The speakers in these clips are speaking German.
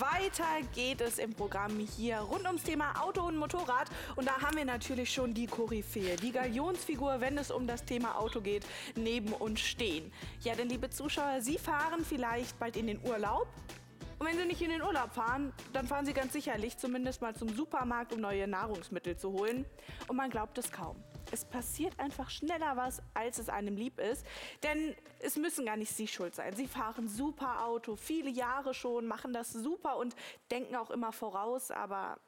Weiter geht es im Programm hier rund ums Thema Auto und Motorrad. Und da haben wir natürlich schon die Koryphäe, die Galionsfigur, wenn es um das Thema Auto geht, neben uns stehen. Ja, denn liebe Zuschauer, Sie fahren vielleicht bald in den Urlaub. Und wenn Sie nicht in den Urlaub fahren, dann fahren Sie ganz sicherlich zumindest mal zum Supermarkt, um neue Nahrungsmittel zu holen. Und man glaubt es kaum es passiert einfach schneller was, als es einem lieb ist. Denn es müssen gar nicht Sie schuld sein. Sie fahren super Auto, viele Jahre schon, machen das super und denken auch immer voraus, aber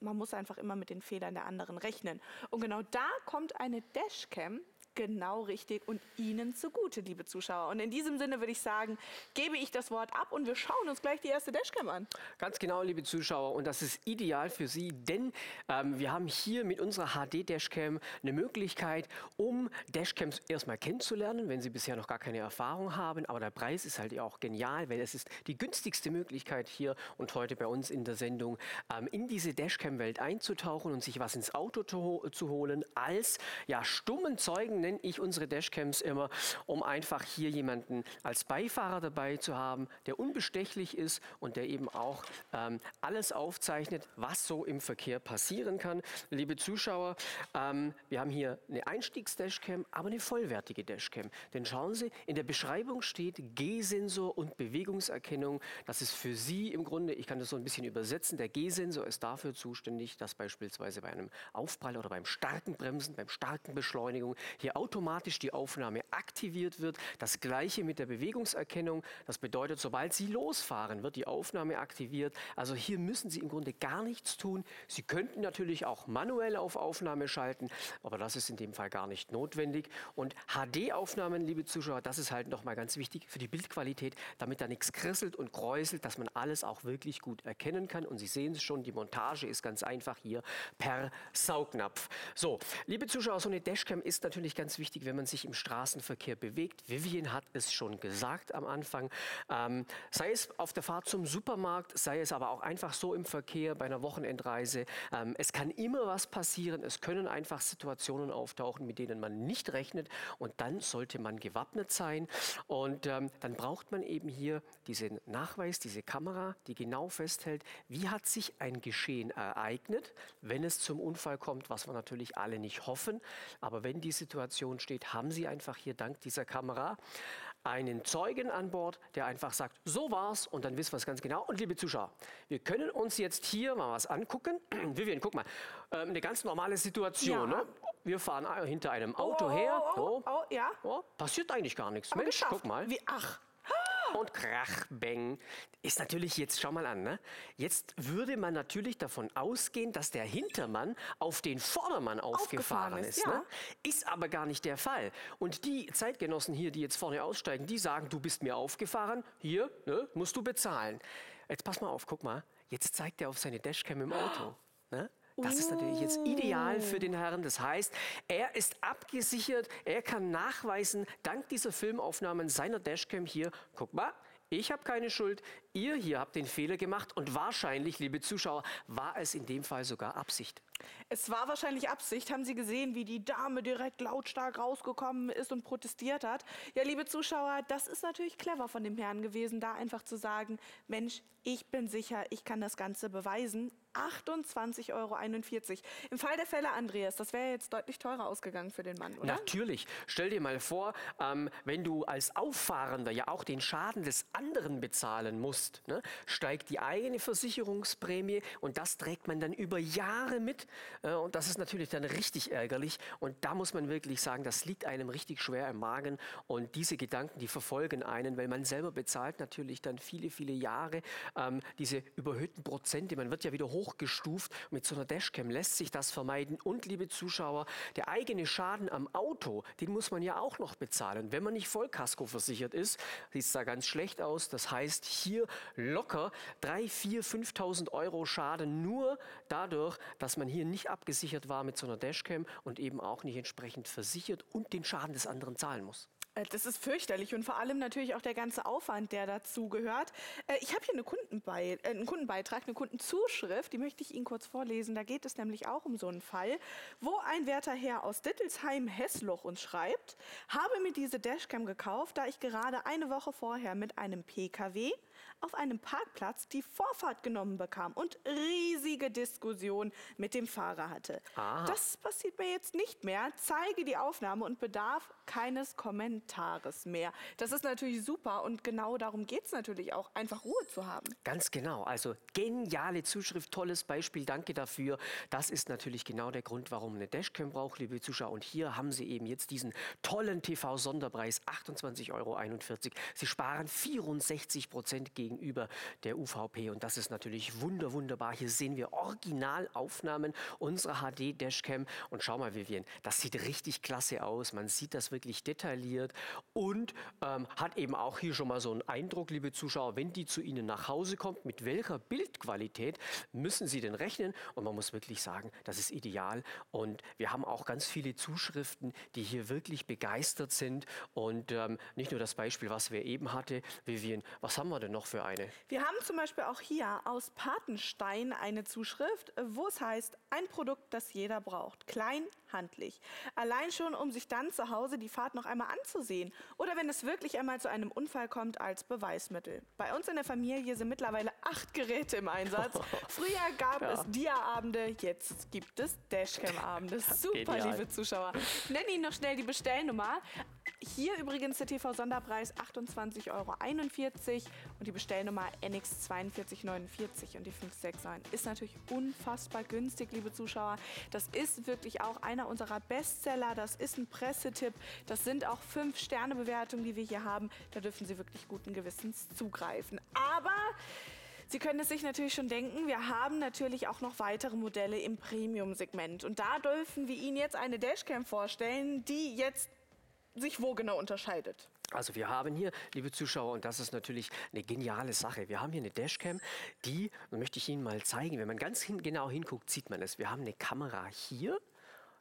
man muss einfach immer mit den Fehlern der anderen rechnen. Und genau da kommt eine Dashcam genau richtig und Ihnen zugute, liebe Zuschauer. Und in diesem Sinne würde ich sagen, gebe ich das Wort ab und wir schauen uns gleich die erste Dashcam an. Ganz genau, liebe Zuschauer. Und das ist ideal für Sie, denn ähm, wir haben hier mit unserer HD-Dashcam eine Möglichkeit, um Dashcams erstmal kennenzulernen, wenn Sie bisher noch gar keine Erfahrung haben. Aber der Preis ist halt auch genial, weil es ist die günstigste Möglichkeit hier und heute bei uns in der Sendung, ähm, in diese Dashcam-Welt einzutauchen und sich was ins Auto zu, zu holen, als ja, stummen Zeugen nenne ich unsere Dashcams immer, um einfach hier jemanden als Beifahrer dabei zu haben, der unbestechlich ist und der eben auch ähm, alles aufzeichnet, was so im Verkehr passieren kann. Liebe Zuschauer, ähm, wir haben hier eine Einstiegs-Dashcam, aber eine vollwertige Dashcam. Denn schauen Sie, in der Beschreibung steht G-Sensor und Bewegungserkennung. Das ist für Sie im Grunde, ich kann das so ein bisschen übersetzen, der G-Sensor ist dafür zuständig, dass beispielsweise bei einem Aufprall oder beim starken Bremsen, beim starken Beschleunigung hier automatisch die Aufnahme aktiviert wird. Das gleiche mit der Bewegungserkennung. Das bedeutet, sobald Sie losfahren, wird die Aufnahme aktiviert. Also hier müssen Sie im Grunde gar nichts tun. Sie könnten natürlich auch manuell auf Aufnahme schalten, aber das ist in dem Fall gar nicht notwendig. Und HD-Aufnahmen, liebe Zuschauer, das ist halt nochmal ganz wichtig für die Bildqualität, damit da nichts krisselt und kräuselt, dass man alles auch wirklich gut erkennen kann. Und Sie sehen es schon, die Montage ist ganz einfach hier per Saugnapf. So, liebe Zuschauer, so eine Dashcam ist natürlich ganz ganz wichtig, wenn man sich im Straßenverkehr bewegt. Vivian hat es schon gesagt am Anfang. Ähm, sei es auf der Fahrt zum Supermarkt, sei es aber auch einfach so im Verkehr bei einer Wochenendreise. Ähm, es kann immer was passieren. Es können einfach Situationen auftauchen, mit denen man nicht rechnet. Und dann sollte man gewappnet sein. Und ähm, dann braucht man eben hier diesen Nachweis, diese Kamera, die genau festhält, wie hat sich ein Geschehen ereignet, wenn es zum Unfall kommt, was wir natürlich alle nicht hoffen. Aber wenn die Situation Situation steht, haben Sie einfach hier dank dieser Kamera einen Zeugen an Bord, der einfach sagt, so war's und dann wissen wir es ganz genau. Und liebe Zuschauer, wir können uns jetzt hier mal was angucken. Vivian, guck mal, ähm, eine ganz normale Situation. Ja. Ne? Wir fahren hinter einem Auto oh, her. Oh, oh, oh ja. Oh, passiert eigentlich gar nichts. Aber Mensch, geschafft. guck mal. Wie, ach, und krach, bang. Ist natürlich jetzt, schau mal an, ne? Jetzt würde man natürlich davon ausgehen, dass der Hintermann auf den Vordermann aufgefahren, aufgefahren ist. ist ja. ne? ist aber gar nicht der Fall. Und die Zeitgenossen hier, die jetzt vorne aussteigen, die sagen, du bist mir aufgefahren, hier ne, musst du bezahlen. Jetzt pass mal auf, guck mal. Jetzt zeigt er auf seine Dashcam im Auto. Ne? Das ist natürlich jetzt ideal für den Herrn. Das heißt, er ist abgesichert, er kann nachweisen, dank dieser Filmaufnahmen seiner Dashcam hier, guck mal, ich habe keine Schuld, ihr hier habt den Fehler gemacht und wahrscheinlich, liebe Zuschauer, war es in dem Fall sogar Absicht. Es war wahrscheinlich Absicht. Haben Sie gesehen, wie die Dame direkt lautstark rausgekommen ist und protestiert hat? Ja, liebe Zuschauer, das ist natürlich clever von dem Herrn gewesen, da einfach zu sagen, Mensch, ich bin sicher, ich kann das Ganze beweisen. 28,41 Euro. Im Fall der Fälle, Andreas, das wäre jetzt deutlich teurer ausgegangen für den Mann, oder? Natürlich. Stell dir mal vor, ähm, wenn du als Auffahrender ja auch den Schaden des anderen bezahlen musst, ne, steigt die eigene Versicherungsprämie und das trägt man dann über Jahre mit. Äh, und das ist natürlich dann richtig ärgerlich. Und da muss man wirklich sagen, das liegt einem richtig schwer im Magen. Und diese Gedanken, die verfolgen einen, weil man selber bezahlt natürlich dann viele, viele Jahre ähm, diese überhöhten Prozente. Man wird ja wieder hoch hochgestuft. Mit so einer Dashcam lässt sich das vermeiden. Und liebe Zuschauer, der eigene Schaden am Auto, den muss man ja auch noch bezahlen. Wenn man nicht Vollkasko versichert ist, sieht es da ganz schlecht aus. Das heißt, hier locker 3, 4, 5.000 Euro Schaden nur dadurch, dass man hier nicht abgesichert war mit so einer Dashcam und eben auch nicht entsprechend versichert und den Schaden des anderen zahlen muss. Äh, das ist fürchterlich und vor allem natürlich auch der ganze Aufwand, der dazu gehört. Äh, ich habe hier eine Kundenbei äh, einen Kundenbeitrag, eine Kundenzuschrift, die möchte ich Ihnen kurz vorlesen. Da geht es nämlich auch um so einen Fall, wo ein werter Herr aus Dittelsheim-Hessloch uns schreibt, habe mir diese Dashcam gekauft, da ich gerade eine Woche vorher mit einem PKW auf einem Parkplatz die Vorfahrt genommen bekam und riesige Diskussionen mit dem Fahrer hatte. Aha. Das passiert mir jetzt nicht mehr. Zeige die Aufnahme und bedarf keines Kommentares mehr. Das ist natürlich super und genau darum geht es natürlich auch, einfach Ruhe zu haben. Ganz genau. Also geniale Zuschrift, tolles Beispiel. Danke dafür. Das ist natürlich genau der Grund, warum eine Dashcam braucht, liebe Zuschauer. Und hier haben Sie eben jetzt diesen tollen TV-Sonderpreis, 28,41 Euro. Sie sparen 64 Prozent gegenüber der UVP und das ist natürlich wunder, wunderbar. Hier sehen wir Originalaufnahmen unserer HD-Dashcam und schau mal, Vivian, das sieht richtig klasse aus. Man sieht das wirklich detailliert und ähm, hat eben auch hier schon mal so einen Eindruck, liebe Zuschauer, wenn die zu Ihnen nach Hause kommt, mit welcher Bildqualität müssen Sie denn rechnen? Und man muss wirklich sagen, das ist ideal und wir haben auch ganz viele Zuschriften, die hier wirklich begeistert sind und ähm, nicht nur das Beispiel, was wir eben hatten, Vivian, was haben wir denn noch für eine? Wir haben zum Beispiel auch hier aus Patenstein eine Zuschrift, wo es heißt, ein Produkt, das jeder braucht. Klein, handlich. Allein schon, um sich dann zu Hause die Fahrt noch einmal anzusehen. Oder wenn es wirklich einmal zu einem Unfall kommt, als Beweismittel. Bei uns in der Familie sind mittlerweile acht Geräte im Einsatz. Früher gab ja. es Dia-Abende, jetzt gibt es Dashcam-Abende. Super, Genial. liebe Zuschauer. Nenn Ihnen noch schnell die Bestellnummer. Hier übrigens der TV-Sonderpreis 28,41 Euro und die Bestellnummer NX4249 und die 569 ist natürlich unfassbar günstig, liebe Zuschauer. Das ist wirklich auch einer unserer Bestseller, das ist ein Pressetipp, das sind auch 5-Sterne-Bewertungen, die wir hier haben. Da dürfen Sie wirklich guten Gewissens zugreifen. Aber Sie können es sich natürlich schon denken, wir haben natürlich auch noch weitere Modelle im Premium-Segment. Und da dürfen wir Ihnen jetzt eine Dashcam vorstellen, die jetzt sich wo genau unterscheidet? Also wir haben hier, liebe Zuschauer, und das ist natürlich eine geniale Sache, wir haben hier eine Dashcam, die, möchte ich Ihnen mal zeigen, wenn man ganz hin, genau hinguckt, sieht man es. Wir haben eine Kamera hier,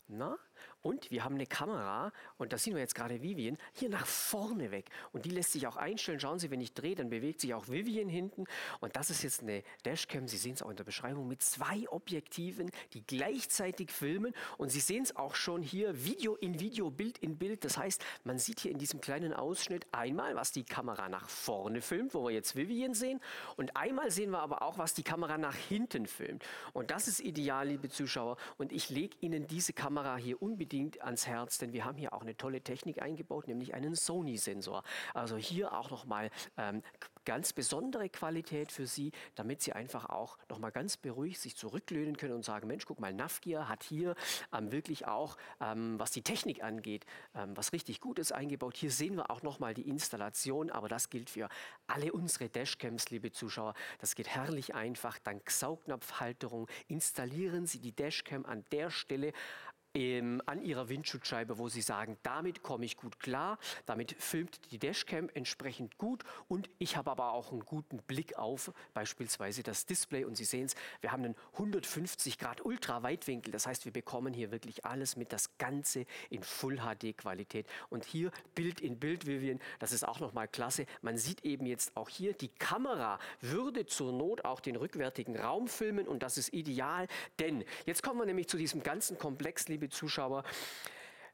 No? Und wir haben eine Kamera, und das sehen wir jetzt gerade Vivian, hier nach vorne weg. Und die lässt sich auch einstellen. Schauen Sie, wenn ich drehe, dann bewegt sich auch Vivian hinten. Und das ist jetzt eine Dashcam, Sie sehen es auch in der Beschreibung, mit zwei Objektiven, die gleichzeitig filmen. Und Sie sehen es auch schon hier, Video in Video, Bild in Bild. Das heißt, man sieht hier in diesem kleinen Ausschnitt einmal, was die Kamera nach vorne filmt, wo wir jetzt Vivian sehen. Und einmal sehen wir aber auch, was die Kamera nach hinten filmt. Und das ist ideal, liebe Zuschauer. Und ich lege Ihnen diese Kamera hier unbedingt ans Herz, denn wir haben hier auch eine tolle Technik eingebaut, nämlich einen Sony-Sensor. Also hier auch nochmal ähm, ganz besondere Qualität für Sie, damit Sie einfach auch nochmal ganz beruhigt sich zurücklehnen können und sagen, Mensch, guck mal, Navgear hat hier ähm, wirklich auch, ähm, was die Technik angeht, ähm, was richtig gut ist eingebaut. Hier sehen wir auch nochmal die Installation, aber das gilt für alle unsere Dashcams, liebe Zuschauer. Das geht herrlich einfach. Dank Saugnapfhalterung installieren Sie die Dashcam an der Stelle ähm, an ihrer Windschutzscheibe, wo sie sagen, damit komme ich gut klar, damit filmt die Dashcam entsprechend gut. Und ich habe aber auch einen guten Blick auf beispielsweise das Display und Sie sehen es, wir haben einen 150 Grad Ultraweitwinkel, das heißt, wir bekommen hier wirklich alles mit, das Ganze in Full HD Qualität. Und hier Bild in Bild, Vivian, das ist auch nochmal klasse, man sieht eben jetzt auch hier, die Kamera würde zur Not auch den rückwärtigen Raum filmen und das ist ideal, denn jetzt kommen wir nämlich zu diesem ganzen Komplex, liebe liebe Zuschauer,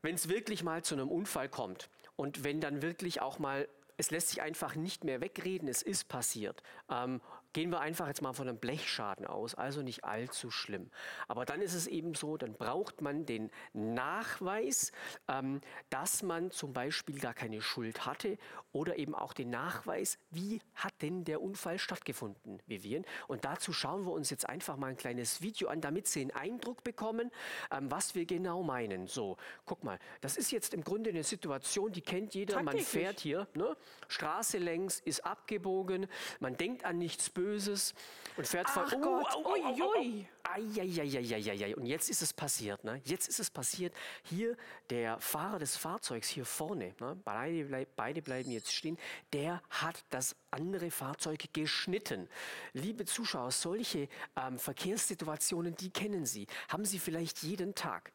wenn es wirklich mal zu einem Unfall kommt und wenn dann wirklich auch mal es lässt sich einfach nicht mehr wegreden, es ist passiert. Ähm, Gehen wir einfach jetzt mal von einem Blechschaden aus, also nicht allzu schlimm. Aber dann ist es eben so, dann braucht man den Nachweis, ähm, dass man zum Beispiel gar keine Schuld hatte oder eben auch den Nachweis, wie hat denn der Unfall stattgefunden, Vivian. Und dazu schauen wir uns jetzt einfach mal ein kleines Video an, damit Sie einen Eindruck bekommen, ähm, was wir genau meinen. So, guck mal, das ist jetzt im Grunde eine Situation, die kennt jeder. Man fährt hier, ne? Straße längs, ist abgebogen, man denkt an nichts Böses Böses und fährt Ach voll. Gott, oh, oh, oh, oh, oh. Eieieiei. Und jetzt ist es passiert. Ne? Jetzt ist es passiert. Hier der Fahrer des Fahrzeugs hier vorne, ne? beide, beide bleiben jetzt stehen, der hat das andere Fahrzeug geschnitten. Liebe Zuschauer, solche ähm, Verkehrssituationen, die kennen Sie, haben Sie vielleicht jeden Tag.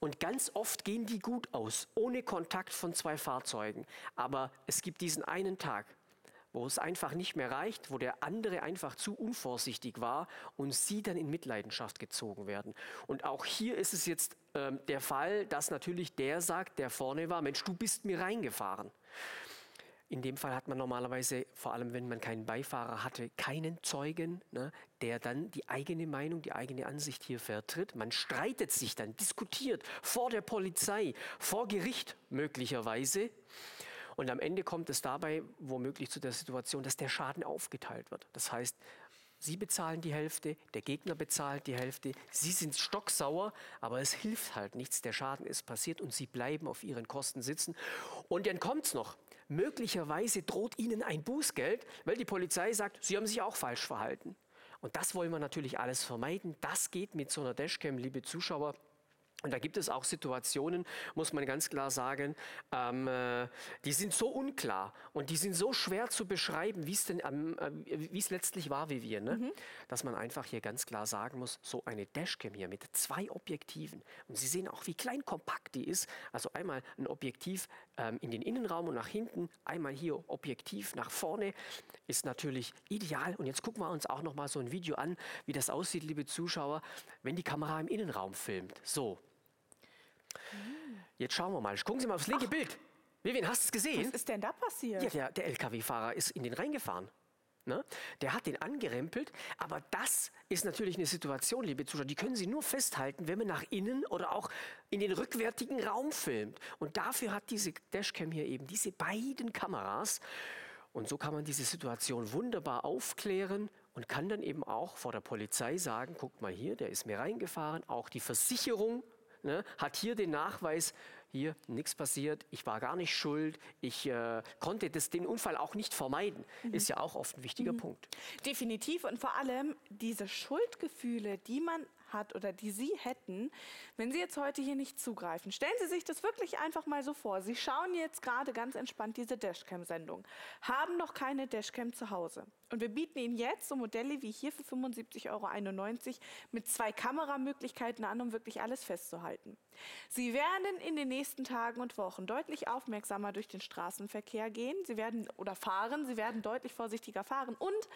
Und ganz oft gehen die gut aus, ohne Kontakt von zwei Fahrzeugen. Aber es gibt diesen einen Tag, wo es einfach nicht mehr reicht, wo der andere einfach zu unvorsichtig war und sie dann in Mitleidenschaft gezogen werden. Und auch hier ist es jetzt ähm, der Fall, dass natürlich der sagt, der vorne war, Mensch, du bist mir reingefahren. In dem Fall hat man normalerweise, vor allem wenn man keinen Beifahrer hatte, keinen Zeugen, ne, der dann die eigene Meinung, die eigene Ansicht hier vertritt. Man streitet sich dann, diskutiert vor der Polizei, vor Gericht möglicherweise. Und am Ende kommt es dabei womöglich zu der Situation, dass der Schaden aufgeteilt wird. Das heißt, Sie bezahlen die Hälfte, der Gegner bezahlt die Hälfte. Sie sind stocksauer, aber es hilft halt nichts. Der Schaden ist passiert und Sie bleiben auf Ihren Kosten sitzen. Und dann kommt es noch. Möglicherweise droht Ihnen ein Bußgeld, weil die Polizei sagt, Sie haben sich auch falsch verhalten. Und das wollen wir natürlich alles vermeiden. Das geht mit so einer Dashcam, liebe Zuschauer, und da gibt es auch Situationen, muss man ganz klar sagen, ähm, äh, die sind so unklar und die sind so schwer zu beschreiben, wie ähm, äh, es letztlich war, wie wir, ne? Mhm. dass man einfach hier ganz klar sagen muss, so eine Dashcam hier mit zwei Objektiven und Sie sehen auch, wie klein kompakt die ist. Also einmal ein Objektiv ähm, in den Innenraum und nach hinten, einmal hier Objektiv nach vorne, ist natürlich ideal. Und jetzt gucken wir uns auch noch mal so ein Video an, wie das aussieht, liebe Zuschauer, wenn die Kamera im Innenraum filmt. So. Jetzt schauen wir mal. Gucken Sie mal aufs linke Ach. Bild. Vivian, hast du es gesehen? Was ist denn da passiert? Ja, der, der LKW-Fahrer ist in den reingefahren. Ne? Der hat den angerempelt, aber das ist natürlich eine Situation, liebe Zuschauer, die können Sie nur festhalten, wenn man nach innen oder auch in den rückwärtigen Raum filmt. Und dafür hat diese Dashcam hier eben diese beiden Kameras. Und so kann man diese Situation wunderbar aufklären und kann dann eben auch vor der Polizei sagen, guckt mal hier, der ist mir reingefahren, auch die Versicherung ne, hat hier den Nachweis, hier nichts passiert, ich war gar nicht schuld, ich äh, konnte das, den Unfall auch nicht vermeiden, mhm. ist ja auch oft ein wichtiger mhm. Punkt. Definitiv und vor allem diese Schuldgefühle, die man hat oder die Sie hätten, wenn Sie jetzt heute hier nicht zugreifen. Stellen Sie sich das wirklich einfach mal so vor. Sie schauen jetzt gerade ganz entspannt diese Dashcam-Sendung, haben noch keine Dashcam zu Hause. Und wir bieten Ihnen jetzt so Modelle wie hier für 75,91 Euro mit zwei Kameramöglichkeiten an, um wirklich alles festzuhalten. Sie werden in den nächsten Tagen und Wochen deutlich aufmerksamer durch den Straßenverkehr gehen. Sie werden oder fahren, Sie werden deutlich vorsichtiger fahren und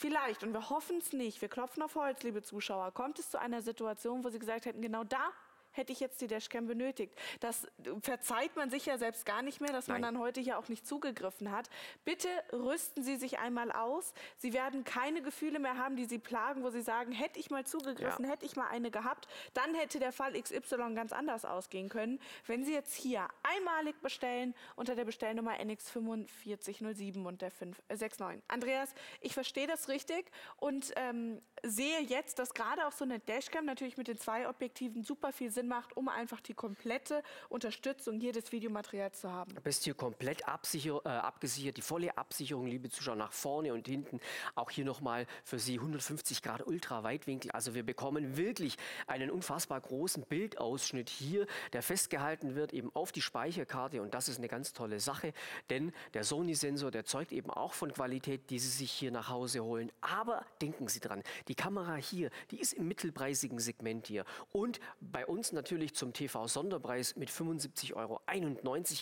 Vielleicht, und wir hoffen es nicht, wir klopfen auf Holz, liebe Zuschauer, kommt es zu einer Situation, wo Sie gesagt hätten, genau da hätte ich jetzt die Dashcam benötigt. Das verzeiht man sich ja selbst gar nicht mehr, dass Nein. man dann heute hier auch nicht zugegriffen hat. Bitte rüsten Sie sich einmal aus. Sie werden keine Gefühle mehr haben, die Sie plagen, wo Sie sagen, hätte ich mal zugegriffen, ja. hätte ich mal eine gehabt, dann hätte der Fall XY ganz anders ausgehen können. Wenn Sie jetzt hier einmalig bestellen unter der Bestellnummer NX4507 und der 569. Äh, Andreas, ich verstehe das richtig und ähm, sehe jetzt, dass gerade auch so eine Dashcam natürlich mit den zwei Objektiven super viel Sinn macht, um einfach die komplette Unterstützung hier des Videomaterials zu haben. Du bist hier komplett äh, abgesichert, die volle Absicherung, liebe Zuschauer, nach vorne und hinten. Auch hier nochmal für Sie 150 Grad Ultraweitwinkel. Also wir bekommen wirklich einen unfassbar großen Bildausschnitt hier, der festgehalten wird eben auf die Speicherkarte und das ist eine ganz tolle Sache, denn der Sony-Sensor, der zeugt eben auch von Qualität, die Sie sich hier nach Hause holen. Aber denken Sie dran, die Kamera hier, die ist im mittelpreisigen Segment hier. Und bei uns natürlich zum TV-Sonderpreis mit 75,91 Euro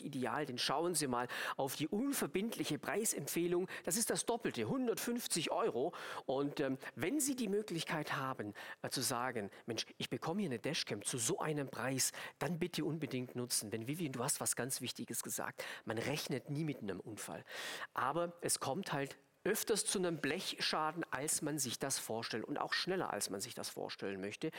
ideal. Denn schauen Sie mal auf die unverbindliche Preisempfehlung. Das ist das Doppelte, 150 Euro. Und ähm, wenn Sie die Möglichkeit haben, äh, zu sagen, Mensch, ich bekomme hier eine Dashcam zu so einem Preis, dann bitte unbedingt nutzen. Denn Vivian, du hast was ganz Wichtiges gesagt. Man rechnet nie mit einem Unfall. Aber es kommt halt öfters zu einem Blechschaden, als man sich das vorstellt und auch schneller, als man sich das vorstellen möchte.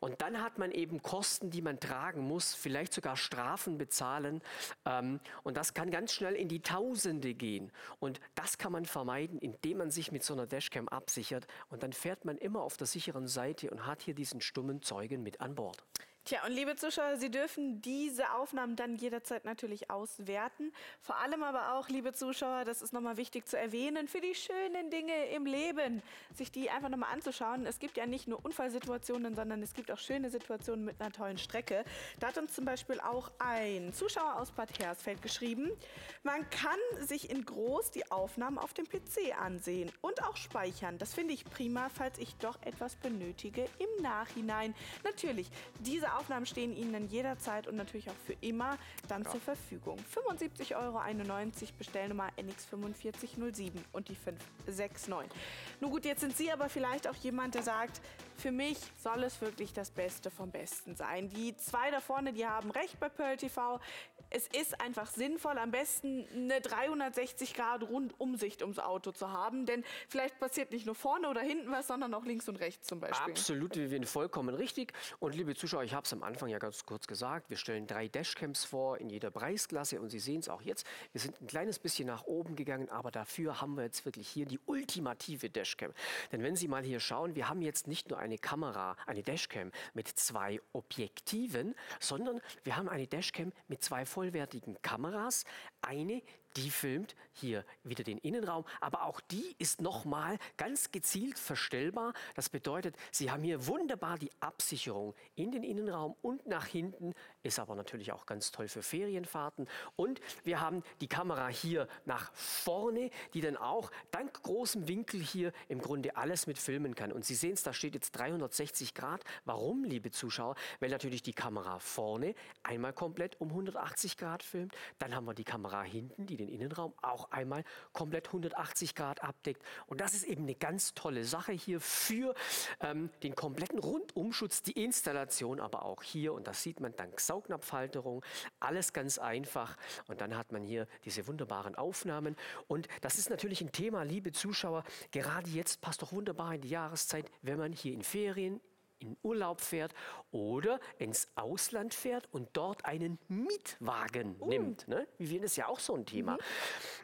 Und dann hat man eben Kosten, die man tragen muss, vielleicht sogar Strafen bezahlen. Ähm, und das kann ganz schnell in die Tausende gehen. Und das kann man vermeiden, indem man sich mit so einer Dashcam absichert. Und dann fährt man immer auf der sicheren Seite und hat hier diesen stummen Zeugen mit an Bord. Tja, und liebe Zuschauer, Sie dürfen diese Aufnahmen dann jederzeit natürlich auswerten. Vor allem aber auch, liebe Zuschauer, das ist nochmal wichtig zu erwähnen, für die schönen Dinge im Leben, sich die einfach nochmal anzuschauen. Es gibt ja nicht nur Unfallsituationen, sondern es gibt auch schöne Situationen mit einer tollen Strecke. Da hat uns zum Beispiel auch ein Zuschauer aus Bad Hersfeld geschrieben, man kann sich in groß die Aufnahmen auf dem PC ansehen und auch speichern. Das finde ich prima, falls ich doch etwas benötige im Nachhinein. Natürlich, diese Aufnahmen stehen Ihnen dann jederzeit und natürlich auch für immer dann ja. zur Verfügung. 75,91 Euro Bestellnummer NX4507 und die 569. Nun gut, jetzt sind Sie aber vielleicht auch jemand, der sagt, für mich soll es wirklich das Beste vom Besten sein. Die zwei da vorne, die haben recht bei Pearl TV. Es ist einfach sinnvoll, am besten eine 360 Grad Rundumsicht ums Auto zu haben, denn vielleicht passiert nicht nur vorne oder hinten was, sondern auch links und rechts zum Beispiel. Absolut, Vivian, vollkommen richtig. Und liebe Zuschauer, ich habe es am Anfang ja ganz kurz gesagt, wir stellen drei Dashcams vor in jeder Preisklasse und Sie sehen es auch jetzt. Wir sind ein kleines bisschen nach oben gegangen, aber dafür haben wir jetzt wirklich hier die ultimative Dashcam. Denn wenn Sie mal hier schauen, wir haben jetzt nicht nur eine Kamera, eine Dashcam mit zwei Objektiven, sondern wir haben eine Dashcam mit zwei vollwertigen Kameras. Eine, die filmt hier wieder den Innenraum, aber auch die ist nochmal ganz gezielt verstellbar. Das bedeutet, Sie haben hier wunderbar die Absicherung in den Innenraum und nach hinten, ist aber natürlich auch ganz toll für Ferienfahrten. Und wir haben die Kamera hier nach vorne, die dann auch dank großem Winkel hier im Grunde alles mit filmen kann. Und Sie sehen es, da steht jetzt 360 Grad. Warum, liebe Zuschauer? Weil natürlich die Kamera vorne einmal komplett um 180 Grad filmt. Dann haben wir die Kamera hinten, die den Innenraum auch einmal komplett 180 Grad abdeckt. Und das ist eben eine ganz tolle Sache hier für ähm, den kompletten Rundumschutz, die Installation, aber auch hier, und das sieht man dank Saugnapfhalterung, alles ganz einfach. Und dann hat man hier diese wunderbaren Aufnahmen. Und das ist natürlich ein Thema, liebe Zuschauer, gerade jetzt passt doch wunderbar in die Jahreszeit, wenn man hier in Ferien in Urlaub fährt oder ins Ausland fährt und dort einen Mietwagen Uh. nimmt. Ne? Wie wir das ja auch so ein Thema. Mhm.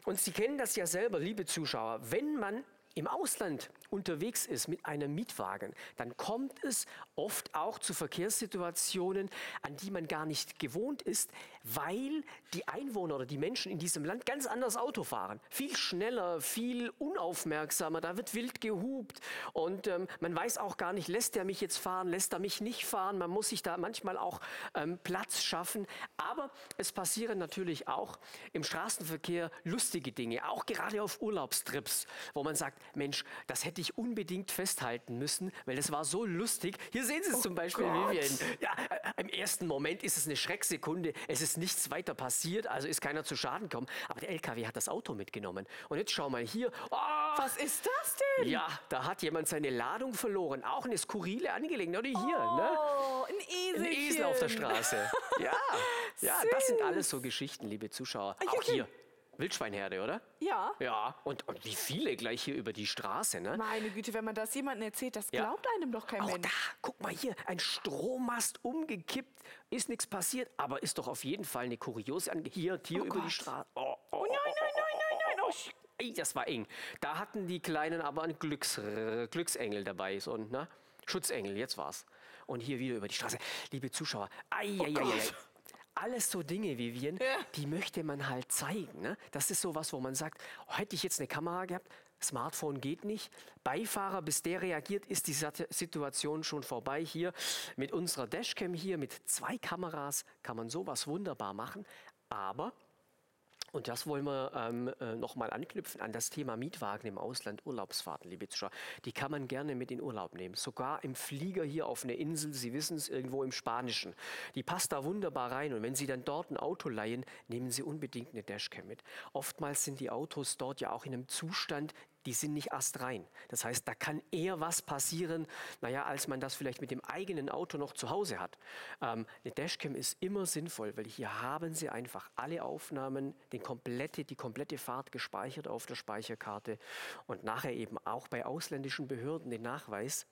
Und Sie kennen das ja selber, liebe Zuschauer. Wenn man im Ausland unterwegs ist mit einem Mietwagen, dann kommt es oft auch zu Verkehrssituationen, an die man gar nicht gewohnt ist, weil die Einwohner oder die Menschen in diesem Land ganz anders Auto fahren. Viel schneller, viel unaufmerksamer, da wird wild gehupt und ähm, man weiß auch gar nicht, lässt er mich jetzt fahren, lässt er mich nicht fahren. Man muss sich da manchmal auch ähm, Platz schaffen. Aber es passieren natürlich auch im Straßenverkehr lustige Dinge, auch gerade auf Urlaubstrips, wo man sagt, Mensch, das hätte ich unbedingt festhalten müssen, weil das war so lustig. Hier sehen Sie es zum Beispiel, Gott. Vivian. Ja, äh, Im ersten Moment ist es eine Schrecksekunde, es ist nichts weiter passiert, also ist keiner zu Schaden gekommen. Aber der LKW hat das Auto mitgenommen. Und jetzt schau mal hier. Oh, Was ist das denn? ja, da hat jemand seine Ladung verloren. Auch eine skurrile Angelegenheit. Oder hier, ne? Oh, ein Esel. Ein Esel auf der Straße. Ja, ja das sind alles so Geschichten, liebe Zuschauer. Ah, Auch hier. Hier. Wildschweinherde, oder? Ja. Ja, und, und wie viele gleich hier über die Straße, ne? Meine Güte, wenn man das jemandem erzählt, das Ja. glaubt einem doch kein Auch Mensch. da, guck mal hier, ein Strommast umgekippt, ist nichts passiert, aber ist doch auf jeden Fall eine kuriose Ange Hier, Tier Oh über die Gott. Straße. Oh, oh, Oh nein, nein, nein, nein, nein. Oh, Ey, das war eng. Da hatten die Kleinen aber einen Glücks, Glücksengel dabei, so ne? Schutzengel, jetzt war's. Und hier wieder über die Straße. Liebe Zuschauer, ei, ei, ei, ei, ei. Alles so Dinge, Vivian, Ja. die möchte man halt zeigen. Ne? Das ist so was, wo man sagt, oh, hätte ich jetzt eine Kamera gehabt, Smartphone geht nicht. Beifahrer, bis der reagiert, ist die Situation schon vorbei. Hier mit unserer Dashcam hier, mit zwei Kameras, kann man sowas wunderbar machen. Aber und das wollen wir ähm, äh, nochmal anknüpfen an das Thema Mietwagen im Ausland, Urlaubsfahrten, liebe Zuschauer. Die kann man gerne mit in Urlaub nehmen. Sogar im Flieger hier auf einer Insel, Sie wissen es, irgendwo im Spanischen. Die passt da wunderbar rein. Und wenn Sie dann dort ein Auto leihen, nehmen Sie unbedingt eine Dashcam mit. Oftmals sind die Autos dort ja auch in einem Zustand, die sind nicht astrein. Das heißt, da kann eher was passieren, naja, als man das vielleicht mit dem eigenen Auto noch zu Hause hat. Ähm, eine Dashcam ist immer sinnvoll, weil hier haben Sie einfach alle Aufnahmen, den komplette, die komplette Fahrt gespeichert auf der Speicherkarte und nachher eben auch bei ausländischen Behörden den Nachweis,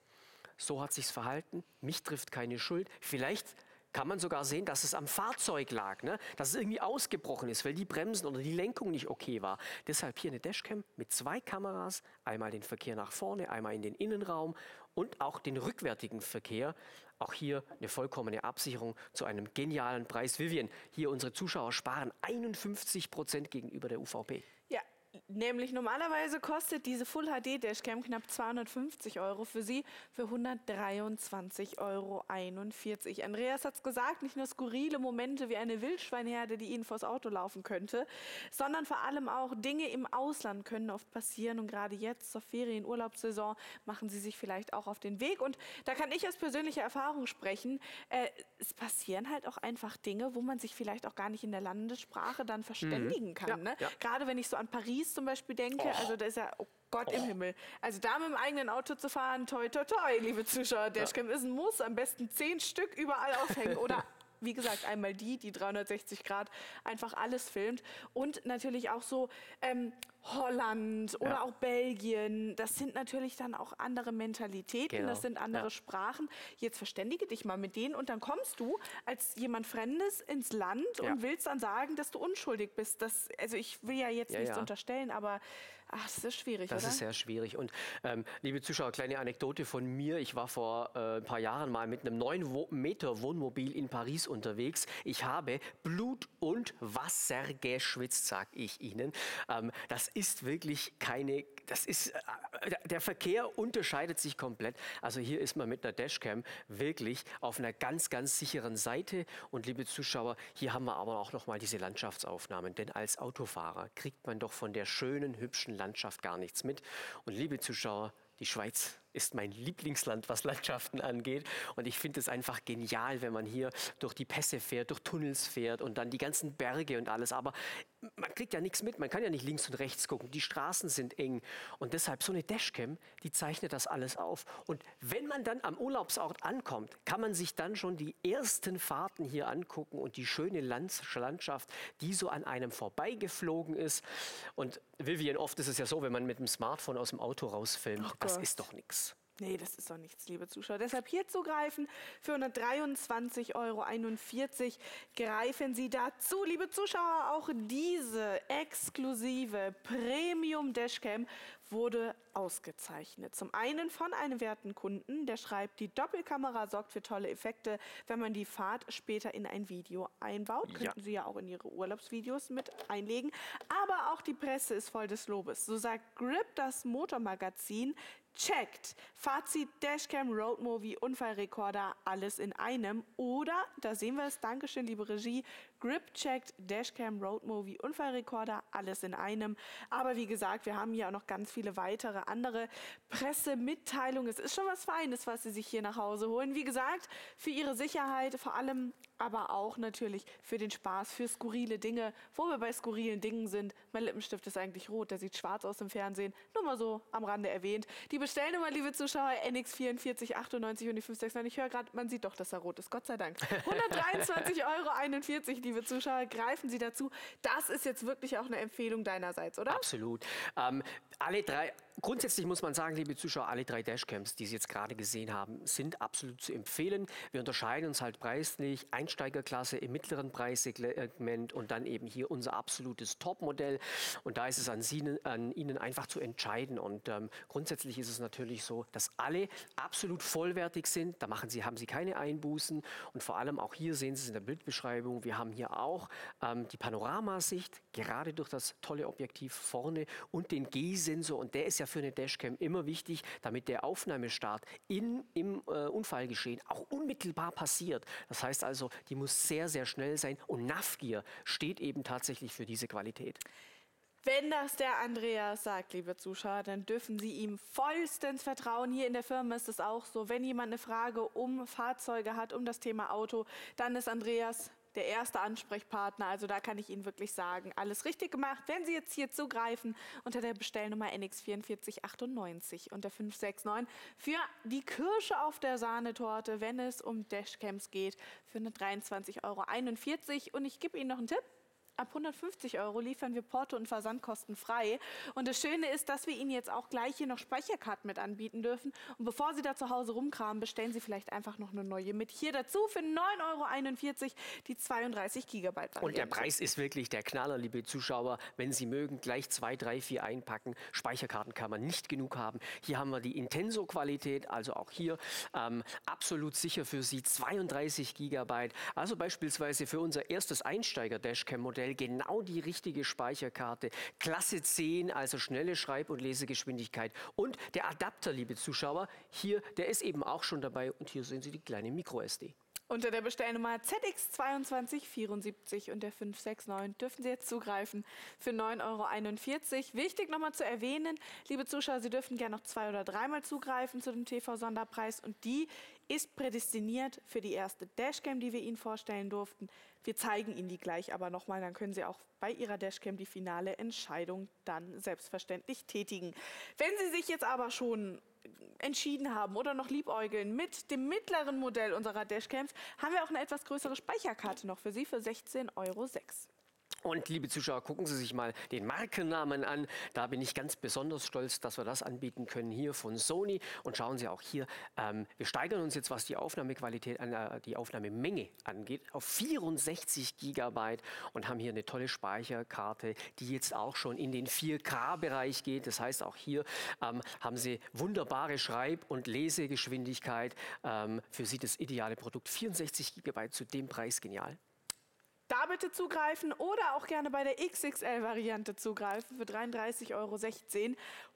so hat sich's verhalten, mich trifft keine Schuld. Vielleicht kann man sogar sehen, dass es am Fahrzeug lag, ne? dass es irgendwie ausgebrochen ist, weil die Bremsen oder die Lenkung nicht okay war. Deshalb hier eine Dashcam mit zwei Kameras, einmal den Verkehr nach vorne, einmal in den Innenraum und auch den rückwärtigen Verkehr. Auch hier eine vollkommene Absicherung zu einem genialen Preis. Vivian, hier unsere Zuschauer sparen 51 Prozent gegenüber der UVP. Nämlich normalerweise kostet diese Full HD Dashcam knapp 250 Euro für Sie für 123,41 Euro. Andreas hat es gesagt, nicht nur skurrile Momente wie eine Wildschweinherde, die Ihnen vors Auto laufen könnte, sondern vor allem auch Dinge im Ausland können oft passieren. Und gerade jetzt zur Ferien-Urlaubssaison machen Sie sich vielleicht auch auf den Weg. Und da kann ich aus persönlicher Erfahrung sprechen. Äh, es passieren halt auch einfach Dinge, wo man sich vielleicht auch gar nicht in der Landessprache dann verständigen kann. Ja, ne? ja. Gerade wenn ich so an Paris zum Beispiel denke, Och. also da ist ja, oh Gott im Himmel. Also da mit dem eigenen Auto zu fahren, toi, toi, toi, liebe Zuschauer. Dashcam ist ein Muss, am besten zehn Stück überall aufhängen oder wie gesagt, einmal die, die 360 Grad einfach alles filmt. Und natürlich auch so ähm, Holland oder Ja. auch Belgien. Das sind natürlich dann auch andere Mentalitäten, Genau, das sind andere ja. Sprachen. Jetzt verständige dich mal mit denen und dann kommst du als jemand Fremdes ins Land Ja. und willst dann sagen, dass du unschuldig bist. Das, also ich will ja jetzt nichts unterstellen, aber ach, das ist schwierig, Das oder? ist sehr schwierig. Und ähm, liebe Zuschauer, kleine Anekdote von mir. Ich war vor äh, ein paar Jahren mal mit einem 9 Wo Meter Wohnmobil in Paris unterwegs. Ich habe Blut und Wasser geschwitzt, sag ich Ihnen. Ähm, das ist wirklich keine, das ist, äh, der- Verkehr unterscheidet sich komplett. Also hier ist man mit einer Dashcam wirklich auf einer ganz, ganz sicheren Seite. Und liebe Zuschauer, hier haben wir aber auch noch mal diese Landschaftsaufnahmen. Denn als Autofahrer kriegt man doch von der schönen, hübschen Landschaft gar nichts mit. Und liebe Zuschauer, die Schweiz ist mein Lieblingsland, was Landschaften angeht. Und ich finde es einfach genial, wenn man hier durch die Pässe fährt, durch Tunnels fährt und dann die ganzen Berge und alles. Aber man kriegt ja nichts mit. Man kann ja nicht links und rechts gucken. Die Straßen sind eng. Und deshalb so eine Dashcam, die zeichnet das alles auf. Und wenn man dann am Urlaubsort ankommt, kann man sich dann schon die ersten Fahrten hier angucken und die schöne Lands- Landschaft, die so an einem vorbeigeflogen ist. Und Vivian, oft ist es ja so, wenn man mit dem Smartphone aus dem Auto rausfilmt, Ach das ist doch nichts. Nee, das ist doch nichts, liebe Zuschauer. Deshalb hier zugreifen für 123,41 Euro. Greifen Sie dazu, liebe Zuschauer. Auch diese exklusive Premium Dashcam wurde ausgezeichnet. Zum einen von einem werten Kunden, der schreibt, die Doppelkamera sorgt für tolle Effekte, wenn man die Fahrt später in ein Video einbaut. Ja. Könnten Sie ja auch in Ihre Urlaubsvideos mit einlegen. Aber auch die Presse ist voll des Lobes. So sagt Grip, das Motormagazin, checkt. Fazit Dashcam, Roadmovie, Unfallrekorder, alles in einem. Oder, da sehen wir es, Dankeschön, liebe Regie, Grip checkt, Dashcam, Roadmovie, Unfallrekorder, alles in einem. Aber wie gesagt, wir haben hier auch noch ganz viele weitere andere Pressemitteilungen. Es ist schon was Feines, was Sie sich hier nach Hause holen. Wie gesagt, für Ihre Sicherheit, vor allem aber auch natürlich für den Spaß, für skurrile Dinge. Wo wir bei skurrilen Dingen sind, mein Lippenstift ist eigentlich rot, der sieht schwarz aus im Fernsehen. Nur mal so am Rande erwähnt. Die Bestellnummer, liebe Zuschauer, NX4498 und die 569. Ich höre gerade, man sieht doch, dass er rot ist. Gott sei Dank. 123,41 Euro, liebe Zuschauer, greifen Sie dazu. Das ist jetzt wirklich auch eine Empfehlung deinerseits, oder? Absolut. Ähm, alle drei, grundsätzlich muss man sagen, liebe Zuschauer, alle drei Dashcams, die Sie jetzt gerade gesehen haben, sind absolut zu empfehlen. Wir unterscheiden uns halt preislich, Einsteigerklasse im mittleren Preissegment und dann eben hier unser absolutes Topmodell. Und da ist es an, Sie, an Ihnen einfach zu entscheiden. Und ähm, grundsätzlich ist es natürlich so, dass alle absolut vollwertig sind. Da machen Sie, haben Sie keine Einbußen. Und vor allem auch hier sehen Sie es in der Bildbeschreibung. Wir haben hier auch ähm, die Panoramasicht, gerade durch das tolle Objektiv vorne und den G-Sensor. Und der ist ja für eine Dashcam immer wichtig, damit der Aufnahmestart in, im äh, Unfallgeschehen auch unmittelbar passiert. Das heißt also, die muss sehr, sehr schnell sein. Und Navgear steht eben tatsächlich für diese Qualität. Wenn das der Andreas sagt, liebe Zuschauer, dann dürfen Sie ihm vollstens vertrauen. Hier in der Firma ist es auch so. Wenn jemand eine Frage um Fahrzeuge hat, um das Thema Auto, dann ist Andreas der erste Ansprechpartner. Also da kann ich Ihnen wirklich sagen, alles richtig gemacht. Wenn Sie jetzt hier zugreifen unter der Bestellnummer NX4498 und der 569 für die Kirsche auf der Sahnetorte, wenn es um Dashcams geht, für eine 23,41 Euro. Und ich gebe Ihnen noch einen Tipp. Ab 150 Euro liefern wir Porto und Versandkosten frei. Und das Schöne ist, dass wir Ihnen jetzt auch gleich hier noch Speicherkarten mit anbieten dürfen. Und bevor Sie da zu Hause rumkramen, bestellen Sie vielleicht einfach noch eine neue mit. Hier dazu für 9,41 Euro die 32 Gigabyte Variante. Und der Preis ist wirklich der Knaller, liebe Zuschauer. Wenn Sie mögen, gleich zwei, drei, vier einpacken. Speicherkarten kann man nicht genug haben. Hier haben wir die Intenso-Qualität, also auch hier ähm, absolut sicher für Sie 32 Gigabyte. Also beispielsweise für unser erstes Einsteiger-Dashcam-Modell genau die richtige Speicherkarte. Klasse 10, also schnelle Schreib- und Lesegeschwindigkeit. Und der Adapter, liebe Zuschauer, hier, der ist eben auch schon dabei. Und hier sehen Sie die kleine Micro-SD. Unter der Bestellnummer ZX2274 und der 569 dürfen Sie jetzt zugreifen für 9,41 Euro. Wichtig nochmal zu erwähnen, liebe Zuschauer, Sie dürfen gerne noch zwei oder dreimal zugreifen zu dem TV-Sonderpreis und die ist prädestiniert für die erste Dashcam, die wir Ihnen vorstellen durften. Wir zeigen Ihnen die gleich aber nochmal, dann können Sie auch bei Ihrer Dashcam die finale Entscheidung dann selbstverständlich tätigen. Wenn Sie sich jetzt aber schon entschieden haben oder noch liebäugeln mit dem mittleren Modell unserer Dashcams, haben wir auch eine etwas größere Speicherkarte noch für Sie für 16,06 Euro. Und liebe Zuschauer, gucken Sie sich mal den Markennamen an. Da bin ich ganz besonders stolz, dass wir das anbieten können hier von Sony. Und schauen Sie auch hier, ähm, wir steigern uns jetzt, was die Aufnahmequalität, äh, die Aufnahmemenge angeht, auf 64 Gigabyte und haben hier eine tolle Speicherkarte, die jetzt auch schon in den 4K-Bereich geht. Das heißt, auch hier ähm, haben Sie wunderbare Schreib- und Lesegeschwindigkeit. Ähm, für Sie das ideale Produkt. 64 Gigabyte zu dem Preis genial da bitte zugreifen oder auch gerne bei der XXL-Variante zugreifen für 33,16 Euro.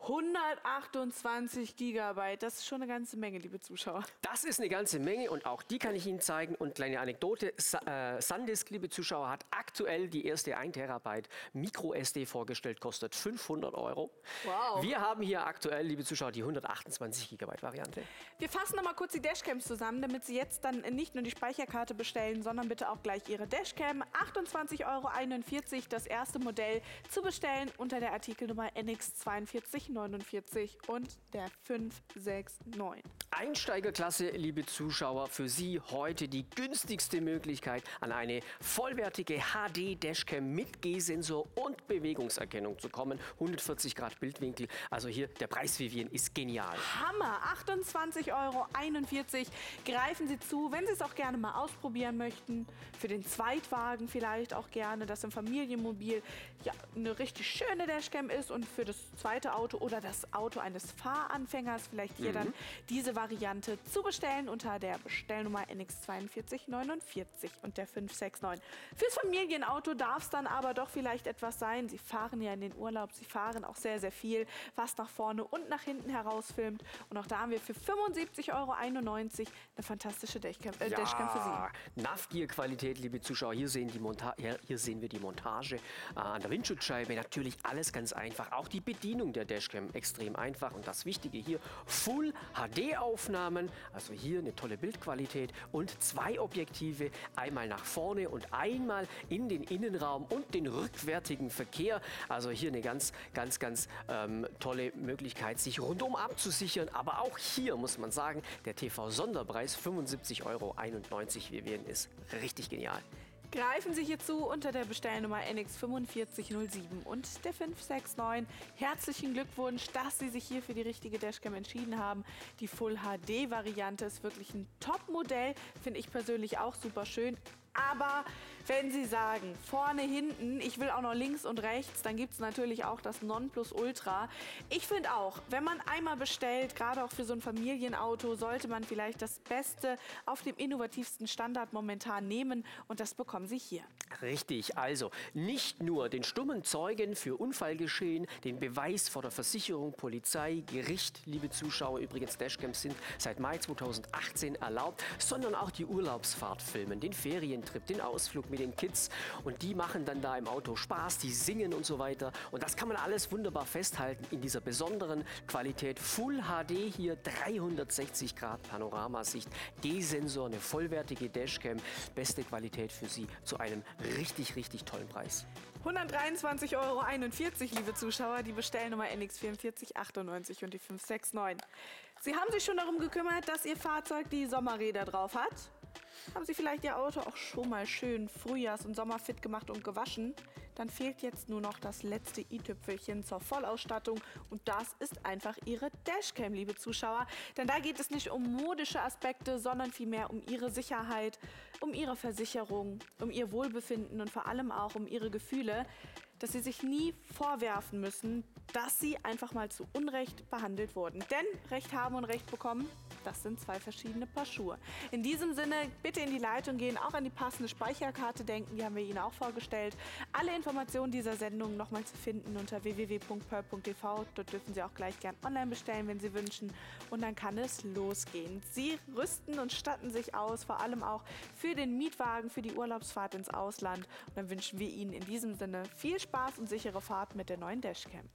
128 Gigabyte, das ist schon eine ganze Menge, liebe Zuschauer. Das ist eine ganze Menge und auch die kann ich Ihnen zeigen. Und kleine Anekdote, Sa äh, Sandisk, liebe Zuschauer, hat aktuell die erste 1 Terabyte Micro-SD vorgestellt, kostet 500 Euro. Wow. Wir haben hier aktuell, liebe Zuschauer, die 128 Gigabyte Variante. Wir fassen noch mal kurz die Dashcams zusammen, damit Sie jetzt dann nicht nur die Speicherkarte bestellen, sondern bitte auch gleich Ihre Dashcam 28,41 Euro das erste Modell zu bestellen unter der Artikelnummer NX4249 und der 569. Einsteigerklasse, liebe Zuschauer, für Sie heute die günstigste Möglichkeit, an eine vollwertige HD-Dashcam mit G-Sensor und Bewegungserkennung zu kommen. 140 Grad Bildwinkel, also hier der Preis, Vivien, ist genial. Hammer, 28,41 Euro. Greifen Sie zu, wenn Sie es auch gerne mal ausprobieren möchten. Für den Zweitwagen vielleicht auch gerne, das im Familienmobil ja, eine richtig schöne Dashcam ist und für das zweite Auto oder das Auto eines Fahranfängers vielleicht hier mhm. dann diese Variante zu bestellen unter der Bestellnummer NX4249 und der 569. Fürs Familienauto darf es dann aber doch vielleicht etwas sein. Sie fahren ja in den Urlaub, Sie fahren auch sehr, sehr viel, was nach vorne und nach hinten herausfilmt. Und auch da haben wir für 75,91 Euro eine fantastische Dashcam, äh, ja, Dashcam für Sie. Navgear-Qualität, liebe Zuschauer, hier sehen, die Monta hier, hier sehen wir die Montage äh, an der Windschutzscheibe. Natürlich alles ganz einfach. Auch die Bedienung der Dashcam extrem einfach. Und das Wichtige hier, Full HD auf Aufnahmen. Also hier eine tolle Bildqualität und zwei Objektive, einmal nach vorne und einmal in den Innenraum und den rückwärtigen Verkehr. Also hier eine ganz, ganz, ganz ähm, tolle Möglichkeit, sich rundum abzusichern. Aber auch hier muss man sagen, der TV-Sonderpreis 75,91 Euro. Wir werden ist richtig genial. Greifen Sie hierzu unter der Bestellnummer NX4507 und der 569. Herzlichen Glückwunsch, dass Sie sich hier für die richtige Dashcam entschieden haben. Die Full HD Variante ist wirklich ein Top-Modell, finde ich persönlich auch super schön. Aber wenn Sie sagen, vorne, hinten, ich will auch noch links und rechts, dann gibt es natürlich auch das Nonplusultra. Ich finde auch, wenn man einmal bestellt, gerade auch für so ein Familienauto, sollte man vielleicht das Beste auf dem innovativsten Standard momentan nehmen und das bekommen Sie hier. Richtig, also nicht nur den stummen Zeugen für Unfallgeschehen, den Beweis vor der Versicherung, Polizei, Gericht, liebe Zuschauer, übrigens Dashcams sind seit Mai 2018 erlaubt, sondern auch die Urlaubsfahrt filmen, den Ferientrip, den Ausflug mit den Kids und die machen dann da im Auto Spaß, die singen und so weiter. Und das kann man alles wunderbar festhalten in dieser besonderen Qualität. Full HD hier, 360 Grad Panoramasicht, G-Sensor, eine vollwertige Dashcam, beste Qualität für Sie zu einem richtig, richtig tollen Preis. 123,41 Euro, liebe Zuschauer, die Bestellnummer NX4498 und die 569. Sie haben sich schon darum gekümmert, dass Ihr Fahrzeug die Sommerräder drauf hat? Haben Sie vielleicht Ihr Auto auch schon mal schön frühjahrs- und sommerfit gemacht und gewaschen? Dann fehlt jetzt nur noch das letzte i-Tüpfelchen zur Vollausstattung und das ist einfach Ihre Dashcam, liebe Zuschauer. Denn da geht es nicht um modische Aspekte, sondern vielmehr um Ihre Sicherheit, um Ihre Versicherung, um Ihr Wohlbefinden und vor allem auch um Ihre Gefühle dass sie sich nie vorwerfen müssen, dass sie einfach mal zu Unrecht behandelt wurden. Denn Recht haben und Recht bekommen, das sind zwei verschiedene Paar Schuhe. In diesem Sinne, bitte in die Leitung gehen, auch an die passende Speicherkarte denken, die haben wir Ihnen auch vorgestellt. Alle Informationen dieser Sendung nochmal zu finden unter www.pearl.tv. Dort dürfen Sie auch gleich gern online bestellen, wenn Sie wünschen. Und dann kann es losgehen. Sie rüsten und statten sich aus, vor allem auch für den Mietwagen, für die Urlaubsfahrt ins Ausland. Und dann wünschen wir Ihnen in diesem Sinne viel Spaß und sichere Fahrt mit der neuen Dashcam.